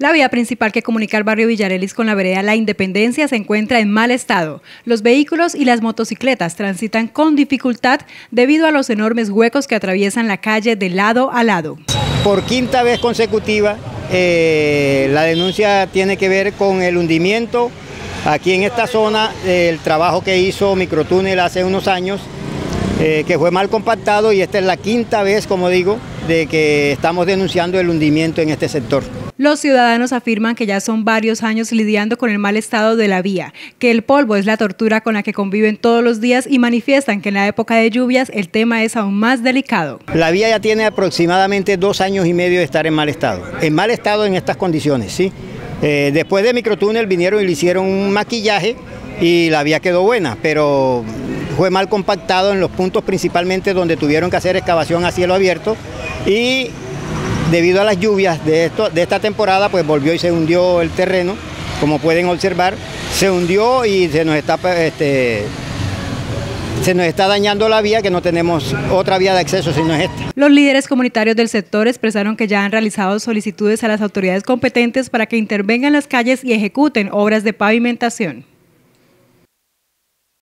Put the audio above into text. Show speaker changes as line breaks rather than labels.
La vía principal que comunica el barrio Villarelis con la vereda La Independencia se encuentra en mal estado. Los vehículos y las motocicletas transitan con dificultad debido a los enormes huecos que atraviesan la calle de lado a lado.
Por quinta vez consecutiva, eh, la denuncia tiene que ver con el hundimiento aquí en esta zona, el trabajo que hizo Microtúnel hace unos años, eh, que fue mal compactado y esta es la quinta vez, como digo, de que estamos denunciando el hundimiento en este sector.
Los ciudadanos afirman que ya son varios años lidiando con el mal estado de la vía, que el polvo es la tortura con la que conviven todos los días y manifiestan que en la época de lluvias el tema es aún más delicado.
La vía ya tiene aproximadamente dos años y medio de estar en mal estado, en mal estado en estas condiciones, ¿sí? Eh, después de microtúnel vinieron y le hicieron un maquillaje y la vía quedó buena, pero fue mal compactado en los puntos principalmente donde tuvieron que hacer excavación a cielo abierto y debido a las lluvias de, esto, de esta temporada, pues volvió y se hundió el terreno, como pueden observar, se hundió y se nos está, este, se nos está dañando la vía, que no tenemos otra vía de acceso sino es esta.
Los líderes comunitarios del sector expresaron que ya han realizado solicitudes a las autoridades competentes para que intervengan las calles y ejecuten obras de pavimentación.